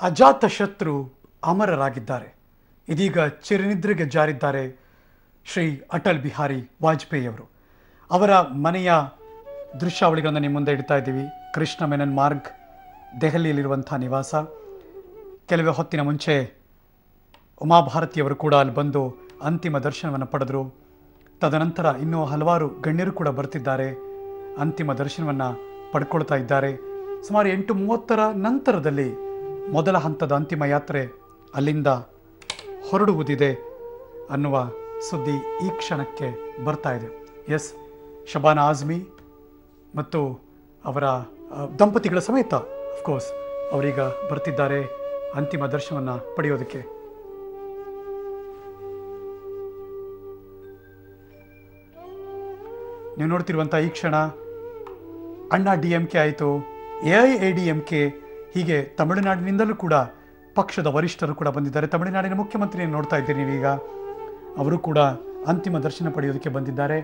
ಅಜಾತ ಶತ್ರು ಅಮರರಾಗಿದ್ದಾರೆ. ಇದೀಗ ಚಿರನಿದ್ರೆಗೆ ಜಾರಿದ್ದಾರೆ ಶ್ರೀ ಅಟಲ್ ಬಿಹಾರಿ ವಾಜಪೇಯಿ ಅವರು ಅವರ ಮನೆಯ ದೃಶ್ಯಾವಳಿಗಳನ್ನು ನಿಮ್ಮ ಮುಂದೆ ಇಡ್ತಾ ಇದ್ದೀವಿ. ಕೃಷ್ಣ ಮೆನನ್ ಮಾರ್ಗ್, ದೆಹಲಿಯಲ್ಲಿರುವಂಥ ನಿವಾಸ. ಕೆಲವೇ ಹೊತ್ತಿನ ಮುಂಚೆ ಉಮಾಭಾರತಿಯವರು ಕೂಡ ಅಲ್ಲಿ ಬಂದು ಅಂತಿಮ ದರ್ಶನವನ್ನು ಪಡೆದರು. ತದನಂತರ ಇನ್ನೂ ಹಲವಾರು ಗಣ್ಯರು ಕೂಡ ಬರ್ತಿದ್ದಾರೆ. ಅಂತಿಮ ದರ್ಶನವನ್ನು ಪಡ್ಕೊಳ್ತಾ ಇದ್ದಾರೆ. ಸುಮಾರು ಎಂಟು ಮೂವತ್ತರ ನಂತರದಲ್ಲಿ ಮೊದಲ ಹಂತದ ಅಂತಿಮ ಯಾತ್ರೆ ಅಲ್ಲಿಂದ ಹೊರಡುವುದಿದೆ ಅನ್ನುವ ಸುದ್ದಿ ಈ ಕ್ಷಣಕ್ಕೆ ಬರ್ತಾ ಇದೆ. ಎಸ್, ಶಬಾನ ಆಜ್ಮಿ ಮತ್ತು ಅವರ ದಂಪತಿಗಳ ಸಮೇತ ಅಫ್ಕೋರ್ಸ್ ಅವರೀಗ ಬರ್ತಿದ್ದಾರೆ ಅಂತಿಮ ದರ್ಶನವನ್ನು ಪಡೆಯೋದಕ್ಕೆ. ನೀವು ನೋಡ್ತಿರುವಂಥ ಈ ಕ್ಷಣ ಅಣ್ಣಾ ಡಿ ಎಂ ಕೆ ಆಯಿತು, A I A D M K ಹೀಗೆ ತಮಿಳುನಾಡಿನಿಂದಲೂ ಕೂಡ ಪಕ್ಷದ ವರಿಷ್ಠರು ಕೂಡ ಬಂದಿದ್ದಾರೆ. ತಮಿಳುನಾಡಿನ ಮುಖ್ಯಮಂತ್ರಿಯನ್ನು ನೋಡ್ತಾ ಇದ್ದೀರಿ ನೀವೀಗ. ಅವರು ಕೂಡ ಅಂತಿಮ ದರ್ಶನ ಪಡೆಯೋದಕ್ಕೆ ಬಂದಿದ್ದಾರೆ.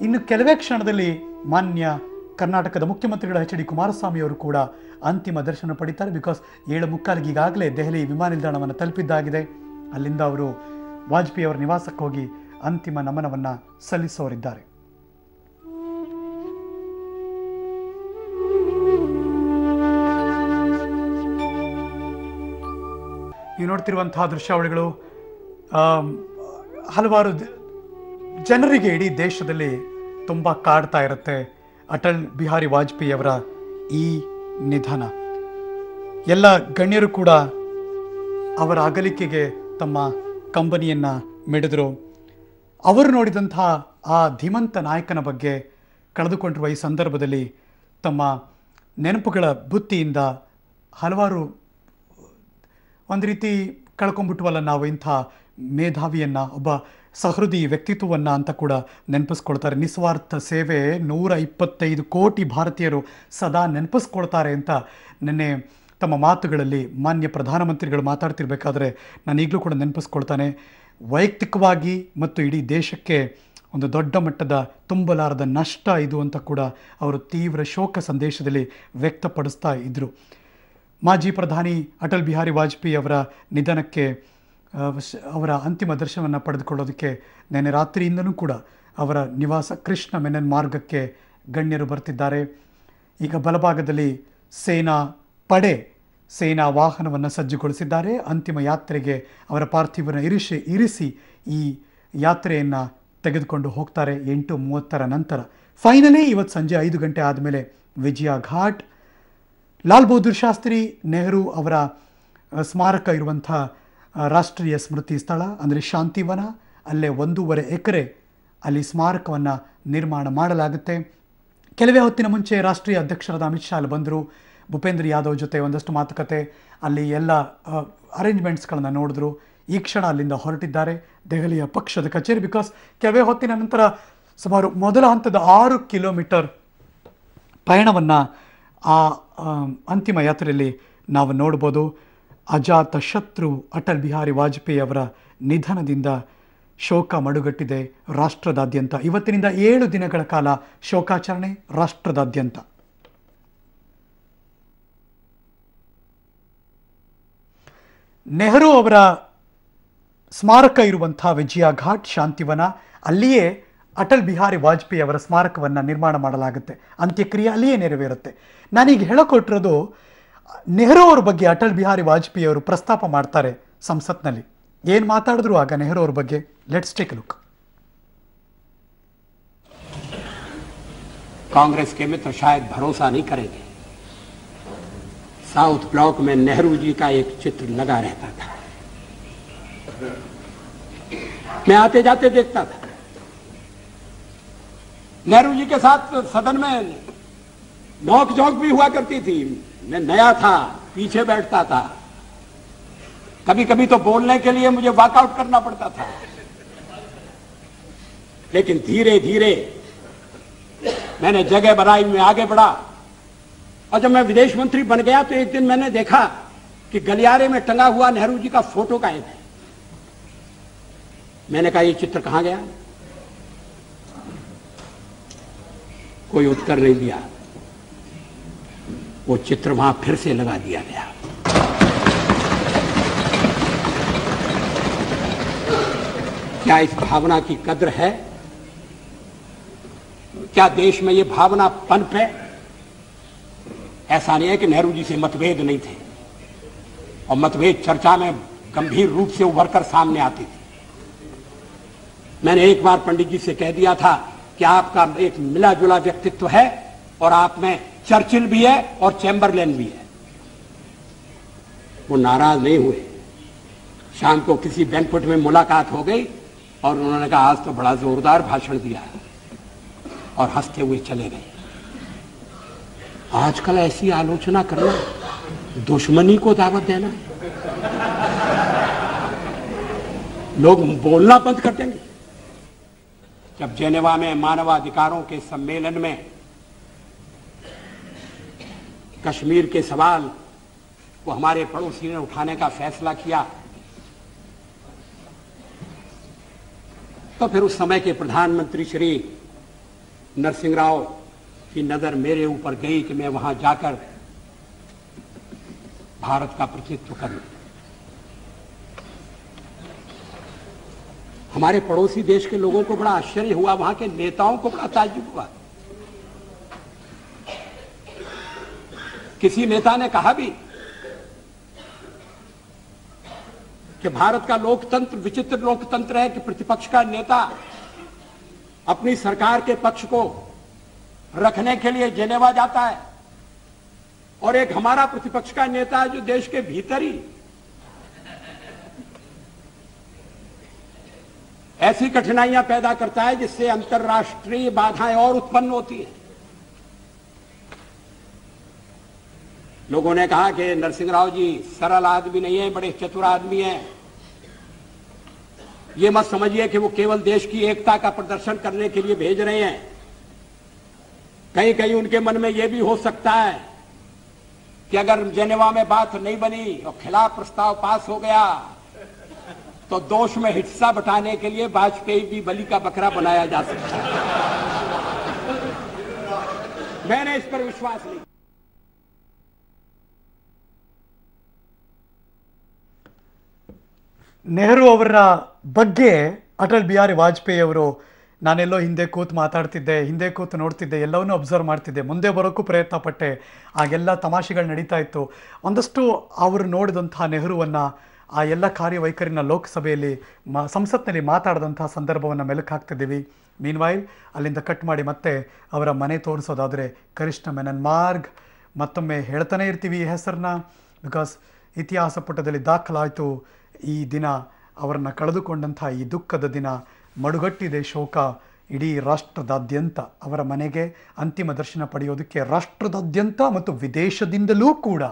ಇನ್ನು ಕೆಲವೇ ಕ್ಷಣದಲ್ಲಿ ಮಾನ್ಯ ಕರ್ನಾಟಕದ ಮುಖ್ಯಮಂತ್ರಿಗಳ ಎಚ್ ಡಿ ಕುಮಾರಸ್ವಾಮಿ ಅವರು ಕೂಡ ಅಂತಿಮ ದರ್ಶನ ಪಡಿತಾರೆ. ಬಿಕಾಸ್ ಏಳು ಮುಕ್ಕಾಲಿಗೆ ಈಗಾಗಲೇ ದೆಹಲಿ ವಿಮಾನ ನಿಲ್ದಾಣವನ್ನು ತಲುಪಿದ್ದಾಗಿದೆ. ಅಲ್ಲಿಂದ ಅವರು ವಾಜಪೇಯಿ ಅವರ ನಿವಾಸಕ್ಕೆ ಹೋಗಿ ಅಂತಿಮ ನಮನವನ್ನು ಸಲ್ಲಿಸೋರಿದ್ದಾರೆ. ನೋಡ್ತಿರುವಂತಹ ದೃಶ್ಯಾವಳಿಗಳು ಹಲವಾರು ಜನರಿಗೆ ಇಡೀ ದೇಶದಲ್ಲಿ ತುಂಬ ಕಾಡ್ತಾ ಇರುತ್ತೆ ಅಟಲ್ ಬಿಹಾರಿ ವಾಜಪೇಯಿ ಅವರ ಈ ನಿಧನ. ಎಲ್ಲ ಗಣ್ಯರು ಕೂಡ ಅವರ ಅಗಲಿಕೆಗೆ ತಮ್ಮ ಕಂಬನಿಯನ್ನು ಮೆಡಿದರು. ಅವರು ನೋಡಿದಂತಹ ಆ ಧೀಮಂತ ನಾಯಕನ ಬಗ್ಗೆ ಕಳೆದುಕೊಂಡಿರುವ ಈ ಸಂದರ್ಭದಲ್ಲಿ ತಮ್ಮ ನೆನಪುಗಳ ಬುತ್ತಿಯಿಂದ ಹಲವಾರು ಒಂದು ರೀತಿ ಕಳ್ಕೊಂಡ್ಬಿಟ್ವಲ್ಲ ನಾವು ಇಂಥ ಮೇಧಾವಿಯನ್ನು, ಒಬ್ಬ ಸಹೃದಿ ವ್ಯಕ್ತಿತ್ವವನ್ನು ಅಂತ ಕೂಡ ನೆನಪಿಸ್ಕೊಳ್ತಾರೆ. ನಿಸ್ವಾರ್ಥ ಸೇವೆ ನೂರ ಇಪ್ಪತ್ತೈದು ಕೋಟಿ ಭಾರತೀಯರು ಸದಾ ನೆನಪಿಸ್ಕೊಳ್ತಾರೆ ಅಂತ ನಿನ್ನೆ ತಮ್ಮ ಮಾತುಗಳಲ್ಲಿ ಮಾನ್ಯ ಪ್ರಧಾನಮಂತ್ರಿಗಳು ಮಾತಾಡ್ತಿರ್ಬೇಕಾದ್ರೆ ನಾನು ಈಗಲೂ ಕೂಡ ನೆನಪಿಸ್ಕೊಳ್ತಾನೆ. ವೈಯಕ್ತಿಕವಾಗಿ ಮತ್ತು ಇಡೀ ದೇಶಕ್ಕೆ ಒಂದು ದೊಡ್ಡ ಮಟ್ಟದ ತುಂಬಲಾರದ ನಷ್ಟ ಇದು ಅಂತ ಕೂಡ ಅವರು ತೀವ್ರ ಶೋಕ ಸಂದೇಶದಲ್ಲಿ ವ್ಯಕ್ತಪಡಿಸ್ತಾ ಇದ್ದರು ಮಾಜಿ ಪ್ರಧಾನಿ ಅಟಲ್ ಬಿಹಾರಿ ವಾಜಪೇಯಿ ಅವರ ನಿಧನಕ್ಕೆ ಅವರ ಅಂತಿಮ ದರ್ಶನವನ್ನು ಪಡೆದುಕೊಳ್ಳೋದಕ್ಕೆ ನೆನ್ನೆ ರಾತ್ರಿಯಿಂದಲೂ ಕೂಡ ಅವರ ನಿವಾಸ ಕೃಷ್ಣ ಮೆನನ್ ಮಾರ್ಗಕ್ಕೆ ಗಣ್ಯರು ಬರ್ತಿದ್ದಾರೆ. ಈಗ ಬಲಭಾಗದಲ್ಲಿ ಸೇನಾ ಪಡೆ ಸೇನಾ ವಾಹನವನ್ನು ಸಜ್ಜುಗೊಳಿಸಿದ್ದಾರೆ. ಅಂತಿಮ ಯಾತ್ರೆಗೆ ಅವರ ಪಾರ್ಥಿವನ ಇರಿಸಿ ಇರಿಸಿ ಈ ಯಾತ್ರೆಯನ್ನು ತೆಗೆದುಕೊಂಡು ಹೋಗ್ತಾರೆ ಎಂಟು ಮೂವತ್ತರ ನಂತರ. ಫೈನಲಿ ಇವತ್ತು ಸಂಜೆ ಐದು ಗಂಟೆ ಆದಮೇಲೆ ವಿಜಯ ಘಾಟ್ ಲಾಲ್ ಬಹದ್ದೂರ್ ಶಾಸ್ತ್ರಿ ನೆಹರು ಅವರ ಸ್ಮಾರಕ ಇರುವಂಥ ರಾಷ್ಟ್ರೀಯ ಸ್ಮೃತಿ ಸ್ಥಳ, ಅಂದರೆ ಶಾಂತಿವನ, ಅಲ್ಲೇ ಒಂದೂವರೆ ಎಕರೆ ಅಲ್ಲಿ ಸ್ಮಾರಕವನ್ನು ನಿರ್ಮಾಣ ಮಾಡಲಾಗುತ್ತೆ. ಕೆಲವೇ ಹೊತ್ತಿನ ಮುಂಚೆ ರಾಷ್ಟ್ರೀಯ ಅಧ್ಯಕ್ಷರಾದ ಅಮಿತ್ ಶಾ ಅಲ್ಲಿ ಬಂದರು. ಭೂಪೇಂದ್ರ ಯಾದವ್ ಜೊತೆ ಒಂದಷ್ಟು ಮಾತುಕತೆ, ಅಲ್ಲಿ ಎಲ್ಲ ಅರೇಂಜ್ಮೆಂಟ್ಸ್ಗಳನ್ನು ನೋಡಿದ್ರು. ಈ ಕ್ಷಣ ಅಲ್ಲಿಂದ ಹೊರಟಿದ್ದಾರೆ ದೆಹಲಿಯ ಪಕ್ಷದ ಕಚೇರಿ ಬಿಕಾಸ್ ಕೆಲವೇ ಹೊತ್ತಿನ ನಂತರ ಸುಮಾರು ಮೊದಲ ಹಂತದ ಆರು ಕಿಲೋಮೀಟರ್ ಪಯಣವನ್ನು ಆ ಅಂತಿಮ ಯಾತ್ರೆಯಲ್ಲಿ ನಾವು ನೋಡ್ಬೋದು ಅಜಾತ ಶತ್ರು ಅಟಲ್ ಬಿಹಾರಿ ವಾಜಪೇಯಿ ಅವರ ನಿಧನದಿಂದ ಶೋಕ ಮಡುಗಟ್ಟಿದೆ ರಾಷ್ಟ್ರದಾದ್ಯಂತ. ಇವತ್ತಿನಿಂದ ಏಳು ದಿನಗಳ ಕಾಲ ಶೋಕಾಚರಣೆ ರಾಷ್ಟ್ರದಾದ್ಯಂತ. ನೆಹರು ಅವರ ಸ್ಮಾರಕ ಇರುವಂಥ ವಿಜಯ ಘಾಟ್ ಶಾಂತಿವನ, ಅಲ್ಲಿಯೇ ಅಟಲ್ ಬಿಹಾರಿ ವಾಜಪೇಯಿ ಅವರ ಸ್ಮಾರಕವನ್ನು ನಿರ್ಮಾಣ ಮಾಡಲಾಗುತ್ತೆ ಅಂತ್ಯಕ್ರಿಯೆ ಅಲ್ಲಿಯೇ ನೆರವೇರುತ್ತೆ ನಾನೀಗ ಹೇಳಕೊಟ್ಟಿರೋದು ನೆಹರು ಅವ್ರ ಬಗ್ಗೆ ಅಟಲ್ ಬಿಹಾರಿ ವಾಜಪೇಯಿ ಅವರು ಪ್ರಸ್ತಾಪ ಮಾಡ್ತಾರೆ ಸಂಸತ್ನಲ್ಲಿ ಏನು ಮಾತಾಡಿದ್ರು ಆಗ ನೆಹರು ಅವ್ರ ಬಗ್ಗೆ ಲೆಟ್ಸ್ ಟೇಕ್ ಲುಕ್ कांग्रेस के मित्र शायद भरोसा नहीं करेंगे साउथ ब्लॉक में नेहरू जी का एक चित्र लगा रहता था मैं आते जाते देखता था नेहरू जी के साथ सदन में नोक झोंक भी हुआ करती थी। मैं नया था, पीछे बैठता था। कभी कभी तो बोलने के लिए मुझे वॉकआउट करना पड़ता था। लेकिन धीरे धीरे मैंने जगह बनाई, मैं आगे बढ़ा। और जब मैं विदेश मंत्री बन गया तो एक दिन मैंने देखा कि गलियारे में टंगा हुआ नेहरू जी का फ़ोटो गायब है। मैंने कहा, ये चित्र कहाँ गया? कोई उत्तर नहीं दिया। वो चित्र वहाँ फिर से लगा दिया गया। क्या इस भावना की कद्र है? क्या देश में ये भावना पनपे ऐसा नहीं है कि नेहरू जी से मतभेद नहीं थे और मतभेद चर्चा में गंभीर रूप से उभर कर सामने आती थी। मैंने एक बार पंडित जी से कह दिया था कि आपका एक मिला जुला व्यक्तित्व है और आप में चर्चिल भी है और चैम्बरलेन भी है। वो नाराज़ नहीं हुए। शाम को किसी बैंकवेट में मुलाकात हो गई और उन्होंने कहा, आज तो बड़ा जोरदार भाषण दिया और हँसते हुए चले गए। आजकल ऐसी आलोचना करना, दुश्मनी को दावत देना। लोग बोलना बंद कर देंगे। जब जेनेवा में मानवाधिकारों के सम्मेलन में कश्मीर के सवाल को हमारे पड़ोसी ने उठाने का फैसला किया तो फिर उस समय के प्रधानमंत्री श्री नरसिंह राव की नज़र मेरे ऊपर गई कि मैं वहाँ जाकर भारत का प्रतिनिधित्व करूँ। हमारे पड़ोसी देश के लोगों को बड़ा आश्चर्य हुआ, वहाँ के नेताओं को बड़ा ताजुब हुआ। किसी नेता ने कहा भी कि भारत का लोकतंत्र, विचित्र लोकतंत्र है कि प्रतिपक्ष का नेता अपनी सरकार के पक्ष को रखने के लिए जेनेवा जाता है। और एक हमारा प्रतिपक्ष का नेता जो देश के भीतर ही ऐसी कठिनाइयाँ पैदा करता है जिससे अंतर्राष्ट्रीय बाधाएँ और उत्पन्न होती हैं। लोगों ने कहा कि नरसिंह राव जी सरल आदमी नहीं है, बड़े चतुर आदमी हैं। ये मत समझिए कि वो केवल देश की एकता का प्रदर्शन करने के लिए भेज रहे हैं। कहीं कहीं उनके मन में यह भी हो सकता है कि अगर जेनेवा में बात नहीं बनी और खिलाफ प्रस्ताव पास हो गया तो दोष में हिस्सा बटाने के लिए वाजपेयी भी बलि का बकरा बनाया जा सकता है मैंने इस पर विश्वास नहीं ನೆಹರು ಅವರ ಬಗ್ಗೆ ಅಟಲ್ ಬಿಹಾರಿ ವಾಜಪೇಯಿ ಅವರು ನಾನೆಲ್ಲೋ ಹಿಂದೆ ಕೂತು ಮಾತಾಡ್ತಿದ್ದೆ ಹಿಂದೆ ಕೂತು ನೋಡ್ತಿದ್ದೆ ಎಲ್ಲವನ್ನೂ ಅಬ್ಸರ್ವ್ ಮಾಡ್ತಿದ್ದೆ ಮುಂದೆ ಬರೋಕ್ಕೂ ಪ್ರಯತ್ನ ಪಟ್ಟೆ ಆಗೆಲ್ಲ ತಮಾಷೆಗಳು ನಡೀತಾ ಇತ್ತು ಒಂದಷ್ಟು ಅವರು ನೋಡಿದಂತಹ ನೆಹರುವನ್ನು ಆ ಎಲ್ಲ ಕಾರ್ಯವೈಖರಿನ ಲೋಕಸಭೆಯಲ್ಲಿ ಮ, ಸಂಸತ್ನಲ್ಲಿ ಮಾತಾಡಿದಂತಹ ಸಂದರ್ಭವನ್ನು ಮೆಲುಕು ಹಾಕ್ತಿದ್ದೀವಿ ಮೀನ್ವೈಲ್ ಅಲ್ಲಿಂದ ಕಟ್ ಮಾಡಿ ಮತ್ತೆ ಅವರ ಮನೆ ತೋರಿಸೋದಾದರೆ ಕರಿಷ್ಣ ಮೆನನ್ ಮಾರ್ಗ್. ಮತ್ತೊಮ್ಮೆ ಹೇಳ್ತಾನೆ ಇರ್ತೀವಿ ಈ ಹೆಸರನ್ನ ಬಿಕಾಸ್ ಇತಿಹಾಸ ಪುಟದಲ್ಲಿ ದಾಖಲಾಯಿತು ಈ ದಿನ ಅವರನ್ನು ಕಳೆದುಕೊಂಡಂಥ ಈ ದುಃಖದ ದಿನ. ಮಡುಗಟ್ಟಿದೆ ಶೋಕ ಇಡೀ ರಾಷ್ಟ್ರದಾದ್ಯಂತ. ಅವರ ಮನೆಗೆ ಅಂತಿಮ ದರ್ಶನ ಪಡೆಯೋದಕ್ಕೆ ರಾಷ್ಟ್ರದಾದ್ಯಂತ ಮತ್ತು ವಿದೇಶದಿಂದಲೂ ಕೂಡ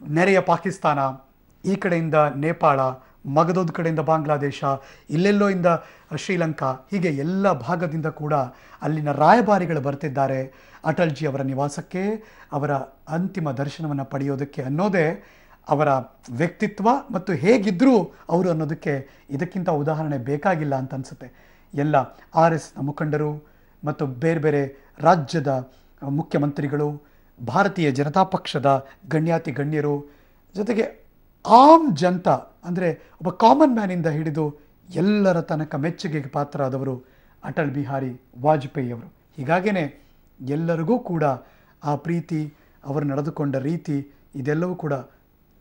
ನೆರೆಯ ಪಾಕಿಸ್ತಾನ ಈ ಕಡೆಯಿಂದ ನೇಪಾಳ, ಮಗದೊಂದು ಕಡೆಯಿಂದ ಬಾಂಗ್ಲಾದೇಶ, ಇಲ್ಲೆಲ್ಲೋ ಇಂದ ಶ್ರೀಲಂಕಾ, ಹೀಗೆ ಎಲ್ಲ ಭಾಗದಿಂದ ಕೂಡ ಅಲ್ಲಿನ ರಾಯಭಾರಿಗಳು ಬರ್ತಿದ್ದಾರೆ. ಅಟಲ್ಜಿ ಅವರ ನಿವಾಸಕ್ಕೆ, ಅವರ ಅಂತಿಮ ದರ್ಶನವನ್ನು ಪಡೆಯೋದಕ್ಕೆ ಅನ್ನೋದೇ ಅವರ ವ್ಯಕ್ತಿತ್ವ ಮತ್ತು ಹೇಗಿದ್ದರೂ ಅವರು ಅನ್ನೋದಕ್ಕೆ ಇದಕ್ಕಿಂತ ಉದಾಹರಣೆ ಬೇಕಾಗಿಲ್ಲ ಅಂತ ಅನಿಸುತ್ತೆ. ಎಲ್ಲ ಆರ್ ಎಸ್ನ ಮುಖಂಡರು ಮತ್ತು ಬೇರೆ ಬೇರೆ ರಾಜ್ಯದ ಮುಖ್ಯಮಂತ್ರಿಗಳು, ಭಾರತೀಯ ಜನತಾ ಪಕ್ಷದ ಗಣ್ಯಾತಿ ಗಣ್ಯರು ಜೊತೆಗೆ ಆಮ್ ಜನತಾ ಅಂದರೆ ಒಬ್ಬ ಕಾಮನ್ ಮ್ಯಾನಿಂದ ಹಿಡಿದು ಎಲ್ಲರ ತನಕ ಮೆಚ್ಚುಗೆಗೆ ಪಾತ್ರರಾದವರು ಅಟಲ್ ಬಿಹಾರಿ ವಾಜಪೇಯಿ ಅವರು. ಹೀಗಾಗೇ ಎಲ್ಲರಿಗೂ ಕೂಡ ಆ ಪ್ರೀತಿ, ಅವರು ನಡೆದುಕೊಂಡ ರೀತಿ, ಇದೆಲ್ಲವೂ ಕೂಡ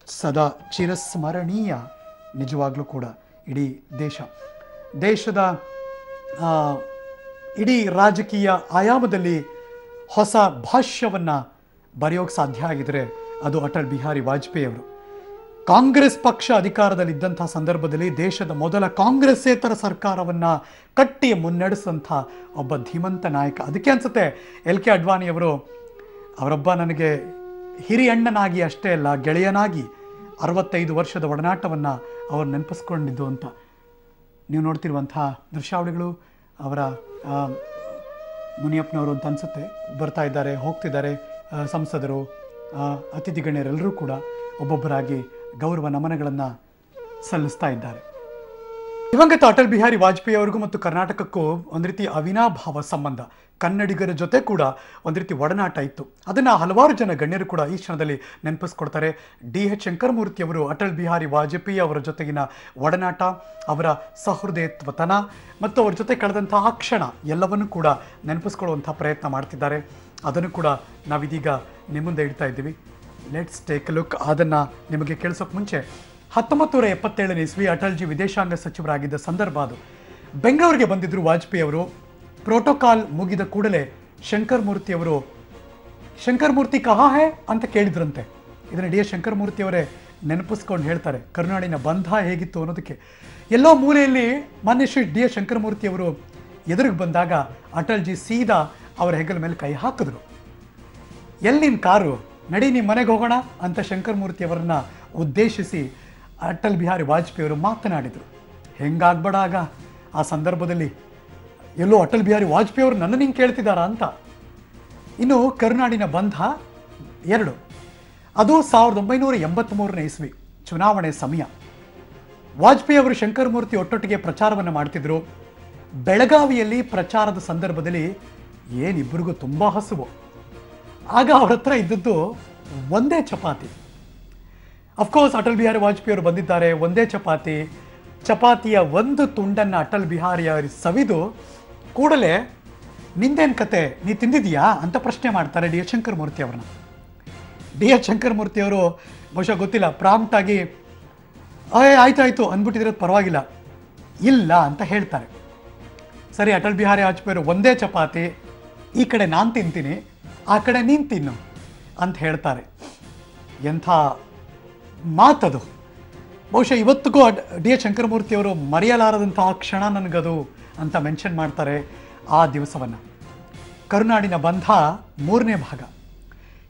ಸದಾ ಚಿರಸ್ಮರಣೀಯ, ನಿಜವಾಗ್ಲೂ ಕೂಡ ಇಡೀ ದೇಶ. ದೇಶದ ಇಡೀ ರಾಜಕೀಯ ಆಯಾಮದಲ್ಲಿ ಹೊಸ ಭಾಷ್ಯವನ್ನು ಬರೆಯೋಕ್ಕೆ ಸಾಧ್ಯ ಆಗಿದ್ರೆ ಅದು ಅಟಲ್ ಬಿಹಾರಿ ವಾಜಪೇಯಿ ಅವರು. ಕಾಂಗ್ರೆಸ್ ಪಕ್ಷ ಅಧಿಕಾರದಲ್ಲಿದ್ದಂಥ ಸಂದರ್ಭದಲ್ಲಿ ದೇಶದ ಮೊದಲ ಕಾಂಗ್ರೆಸ್ಸೇತರ ಸರ್ಕಾರವನ್ನು ಕಟ್ಟಿ ಮುನ್ನಡೆಸಂಥ ಒಬ್ಬ ಧೀಮಂತ ನಾಯಕ. ಅದಕ್ಕೆ ಅನ್ಸುತ್ತೆ, ಎಲ್ ಕೆ ಅಡ್ವಾಣಿಯವರು ಅವರೊಬ್ಬ ನನಗೆ ಹಿರಿಯಣ್ಣನಾಗಿ ಅಷ್ಟೇ ಅಲ್ಲ, ಗೆಳೆಯನಾಗಿ ಅರವತ್ತೈದು ವರ್ಷದ ಒಡನಾಟವನ್ನು ಅವರು ನೆನಪಿಸ್ಕೊಂಡಿದ್ದು ಅಂತ. ನೀವು ನೋಡ್ತಿರುವಂತಹ ದೃಶ್ಯಾವಳಿಗಳು ಅವರ ಮುನಿಯಪ್ಪನವರು ಅಂತ ಅನಿಸುತ್ತೆ. ಬರ್ತಾ ಇದ್ದಾರೆ, ಹೋಗ್ತಿದ್ದಾರೆ ಸಂಸದರು ಅತಿಥಿ ಗಣ್ಯರೆಲ್ಲರೂ ಕೂಡ ಒಬ್ಬೊಬ್ಬರಾಗಿ ಗೌರವ ನಮನಗಳನ್ನು ಸಲ್ಲಿಸ್ತಾ ಇದ್ದಾರೆ. ದಿವಂಗತ ಅಟಲ್ ಬಿಹಾರಿ ವಾಜಪೇಯಿ ಅವರಿಗೂ ಮತ್ತು ಕರ್ನಾಟಕಕ್ಕೂ ಒಂದು ರೀತಿ ಅವಿನಾಭಾವ ಸಂಬಂಧ. ಕನ್ನಡಿಗರ ಜೊತೆ ಕೂಡ ಒಂದು ರೀತಿ ಒಡನಾಟ ಇತ್ತು. ಅದನ್ನು ಹಲವಾರು ಜನ ಗಣ್ಯರು ಕೂಡ ಈ ಕ್ಷಣದಲ್ಲಿ ನೆನಪಿಸ್ಕೊಡ್ತಾರೆ. ಡಿ ಎಚ್ ಶಂಕರಮೂರ್ತಿ ಅವರು ಅಟಲ್ ಬಿಹಾರಿ ವಾಜಪೇಯಿ ಅವರ ಜೊತೆಗಿನ ಒಡನಾಟ, ಅವರ ಸಹೃದಯತ್ವತನ ಮತ್ತು ಅವರ ಜೊತೆ ಕಳೆದಂತಹ ಆ ಕ್ಷಣ ಎಲ್ಲವನ್ನೂ ಕೂಡ ನೆನಪಿಸ್ಕೊಳ್ಳುವಂಥ ಪ್ರಯತ್ನ ಮಾಡ್ತಿದ್ದಾರೆ. ಅದನ್ನು ಕೂಡ ನಾವಿದೀಗ ನಿಮ್ಮ ಮುಂದೆ ಇಡ್ತಾ ಇದ್ದೀವಿ. ಲೆಟ್ಸ್ ಟೇಕ್ ಲುಕ್ ಅದನ್ನು ನಿಮಗೆ ಕೇಳಿಸೋಕೆ ಮುಂಚೆ ಹತ್ತೊಂಬತ್ತು ನೂರ ಎಪ್ಪತ್ತೇಳನೇ ಇಸ್ವಿ ಅಟಲ್ಜಿ ವಿದೇಶಾಂಗ ಸಚಿವರಾಗಿದ್ದ ಸಂದರ್ಭ ಅದು. ಬೆಂಗಳೂರಿಗೆ ಬಂದಿದ್ದರು ವಾಜಪೇಯಿ ಅವರು. ಪ್ರೋಟೋಕಾಲ್ ಮುಗಿದ ಕೂಡಲೇ ಶಂಕರ್ ಮೂರ್ತಿ ಅವರು, ಶಂಕರ್ ಮೂರ್ತಿ ಕಹಾ ಹೇ? ಅಂತ ಕೇಳಿದ್ರಂತೆ. ಇದನ್ನು ಡಿ ಎಸ್ ಶಂಕರ್ ಅವರೇ ನೆನಪಿಸ್ಕೊಂಡು ಹೇಳ್ತಾರೆ. ಕರುನಾಡಿನ ಬಂಧ ಹೇಗಿತ್ತು ಅನ್ನೋದಕ್ಕೆ. ಎಲ್ಲೋ ಮೂಲೆಯಲ್ಲಿ ಮಾನ್ಯ ಶ್ರೀ ಡಿ ಎ ಶಂಕರ್ ಮೂರ್ತಿ ಅವರು ಎದುರಿಗೆ ಬಂದಾಗ ಅಟಲ್ಜಿ ಸೀದಾ ಅವರ ಹೆಗಲ ಮೇಲೆ ಕೈ ಹಾಕಿದ್ರು. ಎಲ್ಲಿನ ಕಾರು? ನಡಿ ನಿಮ್ಮ ಮನೆಗೆ ಹೋಗೋಣ ಅಂತ ಶಂಕರಮೂರ್ತಿಯವರನ್ನ ಉದ್ದೇಶಿಸಿ ಅಟಲ್ ಬಿಹಾರಿ ವಾಜಪೇಯಿ ಅವರು ಮಾತನಾಡಿದರು. ಹೆಂಗಾಗ್ಬೇಡ ಆಗ? ಆ ಸಂದರ್ಭದಲ್ಲಿ ಎಲ್ಲೋ ಅಟಲ್ ಬಿಹಾರಿ ವಾಜಪೇಯಿ ಅವರು ನನ್ನ ನಿಂಗೆ ಕೇಳ್ತಿದ್ದಾರಾ ಅಂತ. ಇನ್ನು ಕರುನಾಡಿನ ಬಂಧ ಎರಡು. ಅದು ಸಾವಿರದ ಒಂಬೈನೂರ ಎಂಬತ್ತ್ಮೂರನೇ ಇಸ್ವಿ ಚುನಾವಣೆ ಸಮಯ. ವಾಜಪೇಯಿ ಅವರು ಶಂಕರಮೂರ್ತಿ ಒಟ್ಟೊಟ್ಟಿಗೆ ಪ್ರಚಾರವನ್ನು ಮಾಡ್ತಿದ್ರು. ಬೆಳಗಾವಿಯಲ್ಲಿ ಪ್ರಚಾರದ ಸಂದರ್ಭದಲ್ಲಿ ಏನಿಬ್ಬರಿಗೂ ತುಂಬ ಹಸುವು. ಆಗ ಅವ್ರ ಹತ್ರ ಇದ್ದದ್ದು ಒಂದೇ ಚಪಾತಿ. ಅಫ್ಕೋರ್ಸ್ ಅಟಲ್ ಬಿಹಾರಿ ವಾಜಪೇಯಿ ಅವರು ಬಂದಿದ್ದಾರೆ, ಒಂದೇ ಚಪಾತಿ. ಚಪಾತಿಯ ಒಂದು ತುಂಡನ್ನು ಅಟಲ್ ಬಿಹಾರಿ ಅವರು ಸವಿದು, ಕೂಡಲೇ, ನಿಂದೇನು ಕತೆ? ನೀ ತಿಂದಿದೀಯಾ? ಅಂತ ಪ್ರಶ್ನೆ ಮಾಡ್ತಾರೆ ಡಿ ಎಚ್ ಶಂಕರ್ ಮೂರ್ತಿ ಅವ್ರನ್ನ. ಡಿ ಎಚ್ ಶಂಕರ್ ಮೂರ್ತಿ ಅವರು ಬಹುಶಃ ಗೊತ್ತಿಲ್ಲ ಪ್ರಾಂಪ್ಟಾಗಿ ಅಯ್ಯ ಆಯ್ತು, ಆಯಿತು ಅಂದ್ಬಿಟ್ಟಿದ್ರೆ ಪರವಾಗಿಲ್ಲ. ಇಲ್ಲ, ಅಂತ ಹೇಳ್ತಾರೆ. ಸರಿ, ಅಟಲ್ ಬಿಹಾರಿ ವಾಜಪೇಯಿ ಒಂದೇ ಚಪಾತಿ, ಈ ಕಡೆ ನಾನು ತಿಂತೀನಿ ಆ ಕಡೆ ನೀನು ತಿನ್ನು ಅಂತ ಹೇಳ್ತಾರೆ. ಎಂಥ ಮಾತದು. ಬಹುಶಃ ಇವತ್ತಿಗೂ ಡಿ ಎ ಶಂಕರಮೂರ್ತಿ ಅವರು ಆ ಕ್ಷಣ ನನಗದು ಅಂತ ಮೆನ್ಷನ್ ಮಾಡ್ತಾರೆ ಆ ದಿವಸವನ್ನು. ಕರುನಾಡಿನ ಬಂಧ ಮೂರನೇ ಭಾಗ.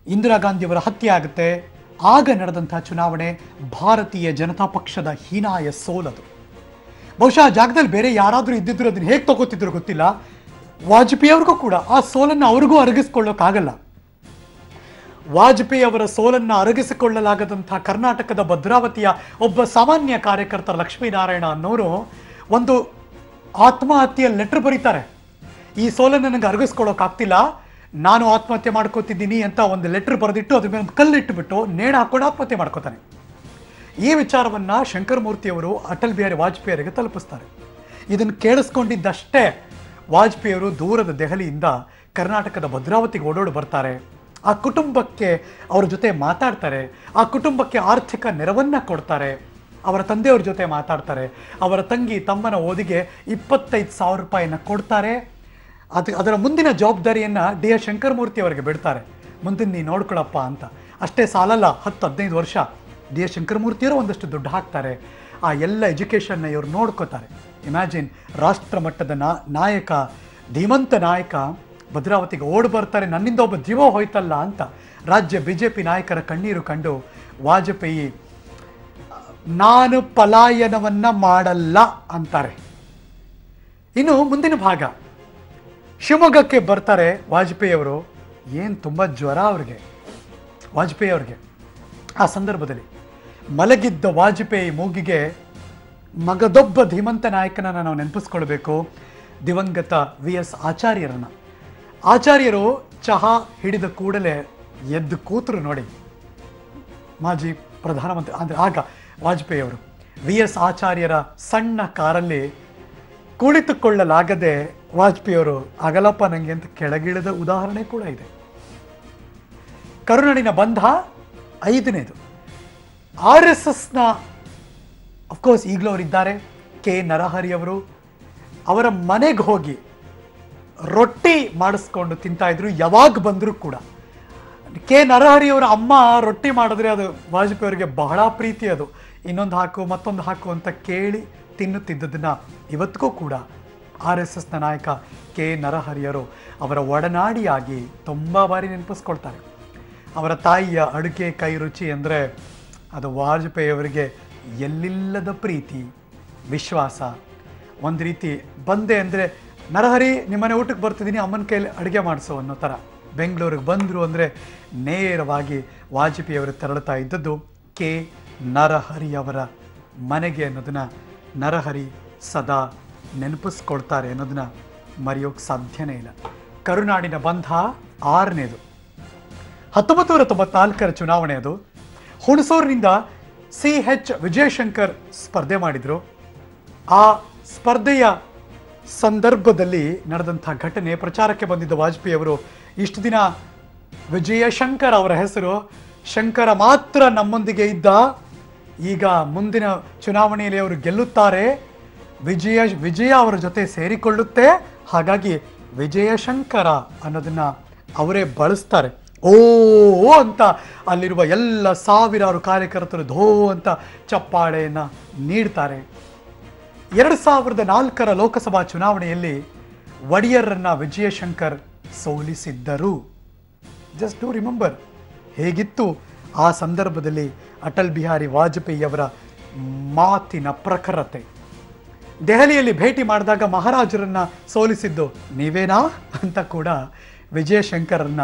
ಇಂದಿರಾ ಗಾಂಧಿಯವರ ಹತ್ಯೆ ಆಗುತ್ತೆ. ಆಗ ನಡೆದಂಥ ಚುನಾವಣೆ ಭಾರತೀಯ ಜನತಾ ಪಕ್ಷದ ಹೀನಾಯ ಸೋಲದು. ಬಹುಶಃ ಆ ಜಾಗದಲ್ಲಿ ಬೇರೆ ಯಾರಾದರೂ ಇದ್ದಿದ್ರು ಅದನ್ನು ಹೇಗೆ ತಗೋತಿದ್ರು ಗೊತ್ತಿಲ್ಲ. ವಾಜಪೇಯಿ ಅವ್ರಿಗೂ ಕೂಡ ಆ ಸೋಲನ್ನು ಅವ್ರಿಗೂ ಅರಗಿಸ್ಕೊಳ್ಳೋಕ್ಕಾಗಲ್ಲ. ವಾಜಪೇಯಿ ಅವರ ಸೋಲನ್ನು ಅರಗಿಸಿಕೊಳ್ಳಲಾಗದಂತಹ ಕರ್ನಾಟಕದ ಭದ್ರಾವತಿಯ ಒಬ್ಬ ಸಾಮಾನ್ಯ ಕಾರ್ಯಕರ್ತ ಲಕ್ಷ್ಮೀನಾರಾಯಣ ಅನ್ನೋರು ಒಂದು ಆತ್ಮಹತ್ಯೆಯ ಲೆಟರ್ ಬರೀತಾರೆ. ಈ ಸೋಲನ್ನು ನನಗೆ ಅರಗಿಸ್ಕೊಳ್ಳೋಕ್ಕಾಗ್ತಿಲ್ಲ. ನಾನು ಆತ್ಮಹತ್ಯೆ ಮಾಡ್ಕೋತಿದ್ದೀನಿ ಅಂತ ಒಂದು ಲೆಟರ್ ಬರೆದಿಟ್ಟು ಅದ್ರ ಮೇಲೆ ಕಲ್ಲಿಟ್ಟುಬಿಟ್ಟು ನೇಣು ಹಾಕೊಂಡು ಆತ್ಮಹತ್ಯೆ ಮಾಡ್ಕೋತಾನೆ. ಈ ವಿಚಾರವನ್ನು ಶಂಕರಮೂರ್ತಿಯವರು ಅಟಲ್ ಬಿಹಾರಿ ವಾಜಪೇಯಿ ಅವರಿಗೆ ತಲುಪಿಸ್ತಾರೆ. ಇದನ್ನು ಕೇಳಿಸ್ಕೊಂಡಿದ್ದಷ್ಟೇ ವಾಜಪೇಯಿ ಅವರು ದೂರದ ದೆಹಲಿಯಿಂದ ಕರ್ನಾಟಕದ ಭದ್ರಾವತಿಗೆ ಓಡೋಡಿ ಬರ್ತಾರೆ. ಆ ಕುಟುಂಬಕ್ಕೆ ಅವ್ರ ಜೊತೆ ಮಾತಾಡ್ತಾರೆ. ಆ ಕುಟುಂಬಕ್ಕೆ ಆರ್ಥಿಕ ನೆರವನ್ನು ಕೊಡ್ತಾರೆ. ಅವರ ತಂದೆಯವ್ರ ಜೊತೆ ಮಾತಾಡ್ತಾರೆ. ಅವರ ತಂಗಿ ತಮ್ಮನ ಓದಿಗೆ ಇಪ್ಪತ್ತೈದು ಸಾವಿರ ರೂಪಾಯಿನ ಕೊಡ್ತಾರೆ. ಅದು ಅದರ ಮುಂದಿನ ಜವಾಬ್ದಾರಿಯನ್ನು ಡಿ ಎ ಶಂಕರಮೂರ್ತಿ ಅವರಿಗೆ ಬಿಡ್ತಾರೆ. ಮುಂದಿನ ನೀ ನೋಡ್ಕೊಳಪ್ಪ ಅಂತ. ಅಷ್ಟೇ ಸಾಲಲ್ಲ, ಹತ್ತು ಹದಿನೈದು ವರ್ಷ ಡಿ ಎ ಶಂಕರಮೂರ್ತಿಯವರು ಒಂದಷ್ಟು ದುಡ್ಡು ಹಾಕ್ತಾರೆ. ಆ ಎಲ್ಲ ಎಜುಕೇಷನ್ನ ಇವರು ನೋಡ್ಕೋತಾರೆ. ಇಮ್ಯಾಜಿನ್ ರಾಷ್ಟ್ರ ಮಟ್ಟದ ನಾ, ನಾಯಕ, ಧೀಮಂತ ನಾಯಕ ಭದ್ರಾವತಿಗೆ ಓಡ್ ಬರ್ತಾರೆ, ನನ್ನಿಂದ ಒಬ್ಬ ಜೀವ ಹೋಯ್ತಲ್ಲ ಅಂತ ರಾಜ್ಯ ಬಿ ಜೆ ಪಿ ನಾಯಕರ ಕಣ್ಣೀರು ಕಂಡು ವಾಜಪೇಯಿ, ನಾನು ಪಲಾಯನವನ್ನ ಮಾಡಲ್ಲ ಅಂತಾರೆ. ಇನ್ನು ಮುಂದಿನ ಭಾಗ. ಶಿವಮೊಗ್ಗಕ್ಕೆ ಬರ್ತಾರೆ ವಾಜಪೇಯಿ ಅವರು. ಏನು ತುಂಬ ಜ್ವರ ಅವ್ರಿಗೆ. ವಾಜಪೇಯಿ ಅವ್ರಿಗೆ. ಆ ಸಂದರ್ಭದಲ್ಲಿ ಮಲಗಿದ್ದ ವಾಜಪೇಯಿ ಮೂಗಿಗೆ ಮಗದೊಬ್ಬ ಧೀಮಂತ ನಾಯಕನನ್ನ ನಾವು ನೆನಪಿಸ್ಕೊಳ್ಬೇಕು. ದಿವಂಗತ ವಿ ಎಸ್ ಆಚಾರ್ಯರನ್ನ. ಆಚಾರ್ಯರು ಚಹಾ ಹಿಡಿದ ಕೂಡಲೇ ಎದ್ದು ಕೂತರು ನೋಡಿ. ಮಾಜಿ ಪ್ರಧಾನಮಂತ್ರಿ ಅಂದರೆ ಆಗ ವಾಜಪೇಯಿ ಅವರು ವಿ ಎಸ್ ಆಚಾರ್ಯರ ಸಣ್ಣ ಕಾರಲ್ಲಿ ಕುಳಿತುಕೊಳ್ಳಲಾಗದೆ ವಾಜಪೇಯಿಯವರು ಅಗಲಪ್ಪ ನನಗೆ ಅಂತ ಕೆಳಗಿಳಿದ ಉದಾಹರಣೆ ಕೂಡ ಇದೆ. ಕರುನಾಡಿನ ಬಂಧ ಐದನೇದು. ಆರ್ ಎಸ್ ಎಸ್ನ ಅಫ್ಕೋರ್ಸ್ ಈಗಲೂ ಅವರಿದ್ದಾರೆ. ಕೆ ನರಹರಿ ಅವರು ಅವರ ಮನೆಗೆ ಹೋಗಿ ರೊಟ್ಟಿ ಮಾಡಿಸ್ಕೊಂಡು ತಿಂತಾ ಇದ್ರು, ಯಾವಾಗ ಬಂದರೂ ಕೂಡ. ಕೆ ನರಹರಿ ಅವರ ಅಮ್ಮ ರೊಟ್ಟಿ ಮಾಡಿದ್ರೆ ಅದು ವಾಜಪೇಯಿ ಅವರಿಗೆ ಬಹಳ ಪ್ರೀತಿ ಅದು. ಇನ್ನೊಂದು ಹಾಕು, ಮತ್ತೊಂದು ಹಾಕು ಅಂತ ಕೇಳಿ ತಿನ್ನುತ್ತಿದ್ದದನ್ನು ಇವತ್ತಿಗೂ ಕೂಡ ಆರ್ ಎಸ್ ಎಸ್ನ ನಾಯಕ ಕೆ ನರಹರಿಯರು ಅವರ ಒಡನಾಡಿಯಾಗಿ ತುಂಬ ಬಾರಿ ನೆನಪಿಸ್ಕೊಳ್ತಾರೆ. ಅವರ ತಾಯಿಯ ಅಡುಗೆ ಕೈ ರುಚಿ ಅಂದರೆ ಅದು ವಾಜಪೇಯಿ ಅವರಿಗೆ ಎಲ್ಲಿಲ್ಲದ ಪ್ರೀತಿ, ವಿಶ್ವಾಸ. ಒಂದು ರೀತಿ ಬಂದೆ ಅಂದರೆ, ನರಹರಿ, ನಿಮ್ಮನೆ ಊಟಕ್ಕೆ ಬರ್ತಿದ್ದೀನಿ, ಅಮ್ಮನ ಕೈಯಲ್ಲಿ ಅಡುಗೆ ಮಾಡಿಸೋ ಅನ್ನೋ ಥರ. ಬೆಂಗಳೂರಿಗೆ ಬಂದರು ಅಂದರೆ ನೇರವಾಗಿ ವಾಜಪೇಯಿ ಅವರು ತೆರಳುತ್ತಾ ಇದ್ದದ್ದು ಕೆ. ನರಹರಿ ಅವರ ಮನೆಗೆ ಅನ್ನೋದನ್ನು ನರಹರಿ ಸದಾ ನೆನಪಿಸ್ಕೊಳ್ತಾರೆ ಅನ್ನೋದನ್ನ ಮರೆಯೋಕೆ ಸಾಧ್ಯನೇ ಇಲ್ಲ. ಕರುನಾಡಿನ ಬಂಧ ಆರನೇದು. ಹತ್ತೊಂಬತ್ತು ನೂರ ತೊಂಬತ್ನಾಲ್ಕರ ಚುನಾವಣೆ ಅದು. ಹುಣಸೂರಿನಿಂದ ಸಿ ಎಚ್ ವಿಜಯಶಂಕರ್ ಸ್ಪರ್ಧೆ ಮಾಡಿದರು. ಆ ಸ್ಪರ್ಧೆಯ ಸಂದರ್ಭದಲ್ಲಿ ನಡೆದಂಥ ಘಟನೆ ಪ್ರಚಾರಕ್ಕೆ ಬಂದಿದ್ದ ವಾಜಪೇಯಿ ಅವರು ಇಷ್ಟು ದಿನ ವಿಜಯಶಂಕರ್ ಅವರ ಹೆಸರು. ಶಂಕರ ಮಾತ್ರ ನಮ್ಮೊಂದಿಗೆ ಇದ್ದ. ಈಗ ಮುಂದಿನ ಚುನಾವಣೆಯಲ್ಲಿ ಅವರು ಗೆಲ್ಲುತ್ತಾರೆ. ವಿಜಯ ವಿಜಯ ಅವರ ಜೊತೆ ಸೇರಿಕೊಳ್ಳುತ್ತೆ. ಹಾಗಾಗಿ ವಿಜಯಶಂಕರ ಅನ್ನೋದನ್ನು ಅವರೇ ಬಳಸ್ತಾರೆ. ಓ ಅಂತ ಅಲ್ಲಿರುವ ಎಲ್ಲ ಸಾವಿರಾರು ಕಾರ್ಯಕರ್ತರು ಧೋ ಅಂತ ಚಪ್ಪಾಳೆಯನ್ನು ನೀಡ್ತಾರೆ. ಎರಡು ಸಾವಿರದ ನಾಲ್ಕರ ಲೋಕಸಭಾ ಚುನಾವಣೆಯಲ್ಲಿ ಒಡೆಯರನ್ನು ವಿಜಯಶಂಕರ್ ಸೋಲಿಸಿದ್ದರು. ಜಸ್ಟ್ ಟು ರಿಮೆಂಬರ್ ಹೇಗಿತ್ತು? ಆ ಸಂದರ್ಭದಲ್ಲಿ ಅಟಲ್ ಬಿಹಾರಿ ವಾಜಪೇಯಿ ಅವರ ಮಾತಿನ ಪ್ರಖರತೆ. ದೆಹಲಿಯಲ್ಲಿ ಭೇಟಿ ಮಾಡಿದಾಗ ಮಹಾರಾಜರನ್ನು ಸೋಲಿಸಿದ್ದು ನೀವೇನಾ? ಅಂತ ಕೂಡ ವಿಜಯಶಂಕರನ್ನ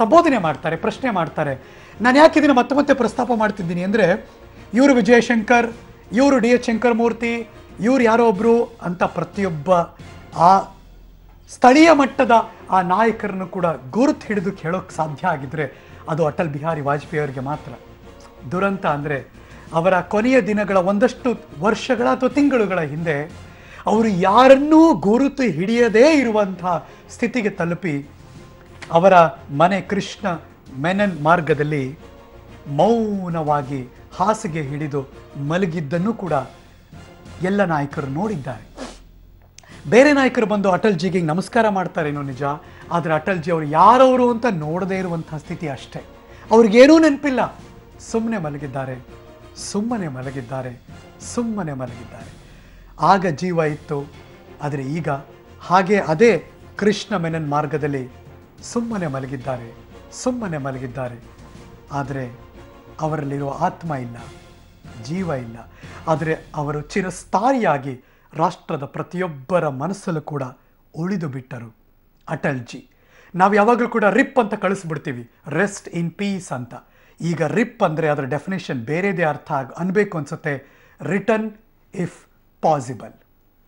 ಸಂಬೋಧನೆ ಮಾಡ್ತಾರೆ, ಪ್ರಶ್ನೆ ಮಾಡ್ತಾರೆ. ನಾನು ಯಾಕೆ ಇದನ್ನು ಮತ್ತೆ ಮತ್ತೆ ಪ್ರಸ್ತಾಪ ಮಾಡ್ತಿದ್ದೀನಿ ಅಂದರೆ, ಇವರು ವಿಜಯಶಂಕರ್, ಇವರು ಡಿ ಎಚ್ ಶಂಕರ್ ಮೂರ್ತಿ ಇವ್ರು ಯಾರೋ ಒಬ್ಬರು ಅಂತ ಪ್ರತಿಯೊಬ್ಬ ಆ ಸ್ಥಳೀಯ ಮಟ್ಟದ ಆ ನಾಯಕರನ್ನು ಕೂಡ ಗುರುತು ಹಿಡಿದು ಕೇಳೋಕ್ಕೆ ಸಾಧ್ಯ ಆಗಿದ್ದರೆ ಅದು ಅಟಲ್ ಬಿಹಾರಿ ವಾಜಪೇಯಿ ಅವರಿಗೆ ಮಾತ್ರ. ದುರಂತ ಅಂದರೆ ಅವರ ಕೊನೆಯ ದಿನಗಳ ಒಂದಷ್ಟು ವರ್ಷಗಳ ಅಥವಾ ತಿಂಗಳುಗಳ ಹಿಂದೆ, ಅವರು ಯಾರನ್ನೂ ಗುರುತು ಹಿಡಿಯದೇ ಇರುವಂತಹ ಸ್ಥಿತಿಗೆ ತಲುಪಿ ಅವರ ಮನೆ ಕೃಷ್ಣ ಮೆನನ್ ಮಾರ್ಗದಲ್ಲಿ ಮೌನವಾಗಿ ಹಾಸಿಗೆ ಹಿಡಿದು ಮಲಗಿದ್ದನ್ನು ಕೂಡ ಎಲ್ಲ ನಾಯಕರು ನೋಡಿದ್ದಾರೆ. ಬೇರೆ ನಾಯಕರು ಬಂದು ಅಟಲ್ಜಿಗೆ ನಮಸ್ಕಾರ ಮಾಡ್ತಾರೇನೋ ನಿಜ, ಆದರೆ ಅಟಲ್ಜಿ ಅವರು ಯಾರವರು ಅಂತ ನೋಡದೇ ಇರುವಂತಹ ಸ್ಥಿತಿ ಅಷ್ಟೇ. ಅವ್ರಿಗೇನೂ ನೆನಪಿಲ್ಲ. ಸುಮ್ಮನೆ ಮಲಗಿದ್ದಾರೆ ಸುಮ್ಮನೆ ಮಲಗಿದ್ದಾರೆ ಸುಮ್ಮನೆ ಮಲಗಿದ್ದಾರೆ. ಆಗ ಜೀವ ಇತ್ತು, ಆದರೆ ಈಗ ಹಾಗೆ ಅದೇ ಕೃಷ್ಣ ಮೆನನ್ ಮಾರ್ಗದಲ್ಲಿ ಸುಮ್ಮನೆ ಮಲಗಿದ್ದಾರೆ ಸುಮ್ಮನೆ ಮಲಗಿದ್ದಾರೆ. ಆದರೆ ಅವರಲ್ಲಿರುವ ಆತ್ಮ ಇಲ್ಲ, ಜೀವ ಇಲ್ಲ. ಆದರೆ ಅವರು ಚಿರಸ್ಥಾಯಿಯಾಗಿ ರಾಷ್ಟ್ರದ ಪ್ರತಿಯೊಬ್ಬರ ಮನಸ್ಸಲ್ಲೂ ಕೂಡ ಉಳಿದು ಬಿಟ್ಟರು. ಅಟಲ್ಜಿ ನಾವು ಯಾವಾಗಲೂ ಕೂಡ ರಿಪ್ ಅಂತ ಕಳಿಸ್ಬಿಡ್ತೀವಿ, ರೆಸ್ಟ್ ಇನ್ ಪೀಸ್ ಅಂತ. ಈಗ ರಿಪ್ ಅಂದರೆ ಅದರ ಡೆಫಿನೇಷನ್ ಬೇರೆದೇ ಅರ್ಥ ಆಗ, ಅನ್ಬೇಕು ಅನ್ಸುತ್ತೆ. Return if possible.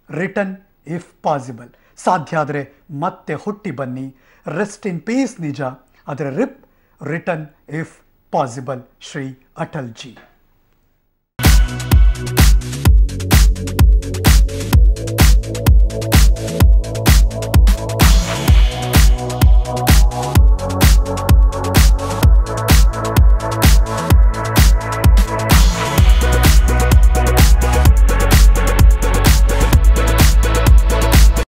Return if possible. ಸಾಧ್ಯ ಆದರೆ ಮತ್ತೆ ಹುಟ್ಟಿ ಬನ್ನಿ. ರೆಸ್ಟ್ ಇನ್ ಪೀಸ್ ನಿಜ ಆದರೆ RIP, return if possible Shri Atalji.